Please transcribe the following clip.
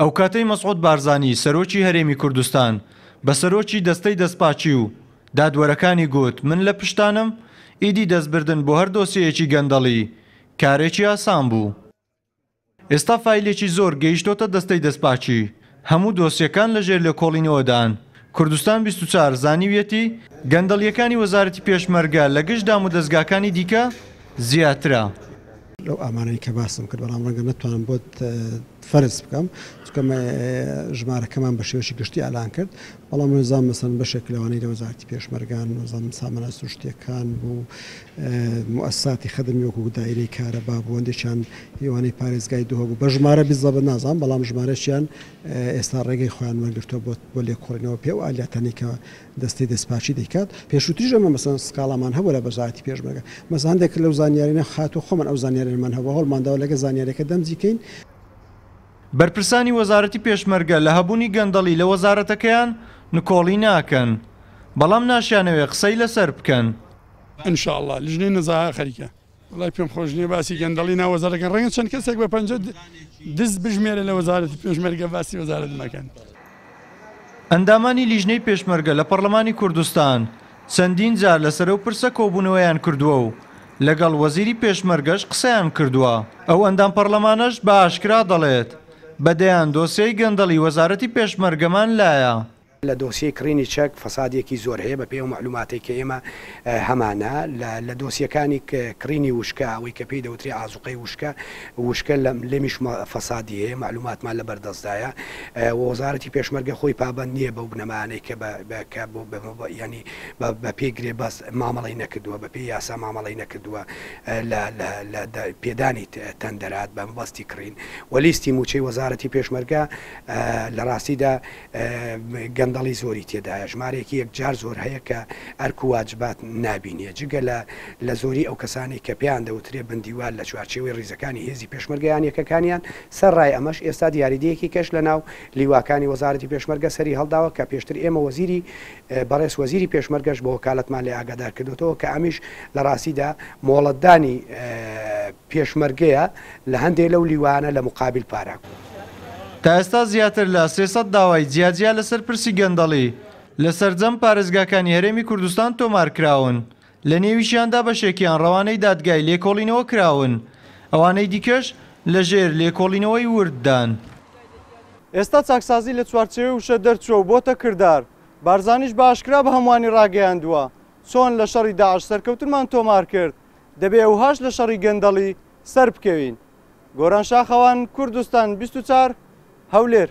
ئەوکاتەی مەسعود بارزانی سەرۆکی هەرێمی کوردستان بە سەرۆکی دەستەی دەستپاکی و دادوەرەکانی گوت من لە پشتانم، ئیدی دەستبردن بۆ هەر دۆسیەیەکی گەندەڵی کارێکی ئاسان بوو. ئێستا فایلێکی زۆر گەیشتۆتە دەستەی دەستپاکی. هەموو دۆسیەکان لەژێر لێکۆڵینەوەدان. کوردستان بیست و چوار زانیویەتی، گەندەڵییەکانی وەزارەتی پێشمەرگە لە گشت دامودەزگاکانی دیکە زیاترە. لەو ئامارانەی کە باسم کرد، بەڵام ڕەنگە نەتوانم بۆت فەرز بکەم، چونکە ئێمە ژمارەکەمان بە شێوەیەکی گشتی ئالان کرد، بەڵام من نزانم مەسەلەن بەشێک لەوانەی لە وەزارەتی پێشمەرگان نازانم سامانە سروشتیەکان بوو موئەسساتی خەدمی وەکوو دایرەی کارەبا بوو هەندێکیان هیوانەی پارێزگای دووهە بوو بە ژمارە بزەبە نازان بەڵام ژمارەشیان ئێستا ڕێگەی خۆیان وەرگرتووە بۆ بۆ لێکۆڵینەوە پێ و ئالیاتەنی کە دەستی دەستپاچی دەیکات پێشووتریش ئەمە مەسەن سکاڵامان هەبوو لە بەزاتی پێشمەرگە مەزاندێک لەو زانیارینە خاتو خۆمان ئەو زانیارێنمان هەبوو هەوڵمانداوە لەگە زانیارەکە دەمزیکەین بەرپرسانی وەزارەتی پێشمەرگە لە هەبوونی گەندەڵی لە وەزارەتەکەیان نکۆڵی ناکەن، بەڵام ناشیانەوێ قسەی لەسەر بکەن. ان شاء اللە لجنەی نەزاهە خەریکە. وەڵای پێم خۆش نیە باسی گەندەڵی ناو وەزارەت کەن ڕەنگە چەند کەسێک بە پەنجە دز بژمێرێ لە وەزارەتی پێشمەرگە باسی وەزارەت مەکەن. ئەندامانی لیژنەی پێشمەرگە لە پەڕلەمانی کوردستان چەندین جار لەسەر ئەو پرسە کۆبوونەوەیان کردووە و لەگەڵ وەزیری پێشمەرگەش قسەیان کردووە، ئەو ئەندام پەڕلەمانەش بە ئاشکرا دەڵێت، بە دەیان دۆسیەی گەندەڵی وەزارەتی پێشمەرگەمان لایە. لە دۆسیەی کڕینی چەک فەسادێکی زۆر هەیە، بەپێی ئەو مەعلووماتەی کە ئێمە هەمانە، لە دۆسیەکانی کڕینی وشکە، ئەوەی کە پێی دەوترێت ئازوقەی وشکە، وشکە لەم لەمیش فەسادی هەیە مەعلوماتمان لەبەر دەستدایە و وەزارەتی پێشمەرگە خۆی پابەند نییە بەو بنەمایانەی کە بە بە کە بۆ بە مەبە یانی بە بە پێی گرێبەست مامەڵەی نەکردووە بە پێی یاسا مامەڵەی نەکردووە لە لە لە دە پێدانی تەندەرات بە مەبەستی کڕین و لیستی مووچەی وەزارەتی پێشمەرگە لە ڕاستیدا گەندەڵی زۆری تێدایە، ژمارەیەکی یەکجار زۆر هەیە کە ئەرک و واجبات نابینێ، جگە لە لە زۆری ئەو کەسانەی کە پێیان دەوترێ بندیوار لە چوارچێوەی ڕیزەکانی هێزی پێشمەرگە یان یەکەکانیان، سەر ڕای ئەمەش ئێستا دیاریدەیەکی کەش لە ناو لیواکانی وەزارەتی پێشمەرگە سەری هەڵداوە کە پێشتر ئێمە وەزیری بەڕێز وەزیری پێشمەرگەش بە وەکالەتمان لێ ئاگادار کردۆتەوە کە ئەمیش لە ڕاستیدا مۆڵەتدانی پێشمەرگەیە لە هەندێ لەو لیوایانە لە مقابل پارە. تا ئێستا زیاتر لە سێ سەد داوای جیا جیا لەسەر پرسی گەندەڵی لە سەرجەم پارێزگاکانی هەرێمی کوردستان تۆمار کراون، لە نێویشیاندا بەشێکیان ڕەوانەی دادگای لێکۆڵینەوە کراون، ئەوانەی دیکەش لە ژێر لێکۆڵینەوەی ورددان. ئێستا چاکسازی لە چوارچێوەی وشە دەرچووە و بۆتە کردار، بارزانیش بە ئاشکرا بە هەمووانی ڕاگەیاندووە، چۆن لە شەڕی داعش سەرکەوتنمان تۆمار کرد، دەبێ ئەوهاش لە شەڕی گەندەڵی سەر بکەوین. گۆران شاخەوان کوردستان بیست و چوار هەولێر.